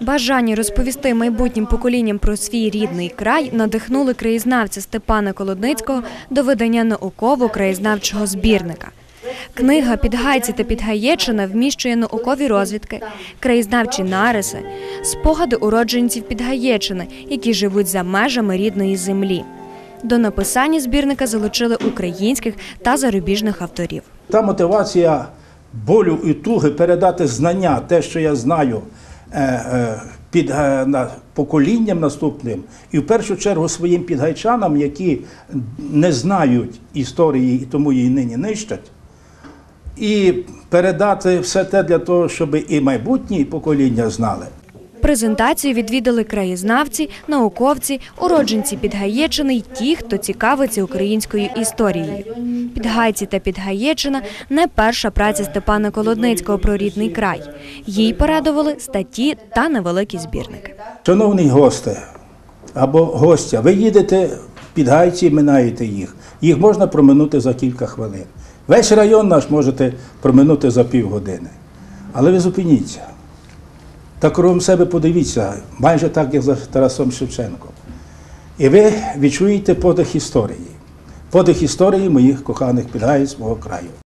Бажання розповісти майбутнім поколінням про свій рідний край надихнули краєзнавця Степана Колодницького до видання науково-краєзнавчого збірника. Книга «Підгайці та Підгаєчина» вміщує наукові розвідки, краєзнавчі нариси, спогади уродженців Підгаєчини, які живуть за межами рідної землі. До написання збірника залучили українських та зарубіжних авторів. Та мотивація болю і туги передати знання, те, що я знаю, під е, поколінням наступним, і в першу чергу своїм підгайчанам, які не знають історії і тому її нині нищать. І передати все те для того, щоб і майбутні покоління знали. Презентацію відвідали краєзнавці, науковці, уродженці Підгаєчини й ті, хто цікавиться українською історією. Підгайці та Підгаєчина не перша праця Степана Колодницького про рідний край. Їй порадували статті та невеликі збірники. Шановний госте або гостя, ви їдете під гайці, минаєте їх. Їх можна проминути за кілька хвилин. Весь район наш можете проминути за півгодини. Але ви зупиніться. Та кругом себе подивіться, майже так, як за Тарасом Шевченком. І ви відчуєте подих історії. Подих історії моїх коханих підгаєць мого краю.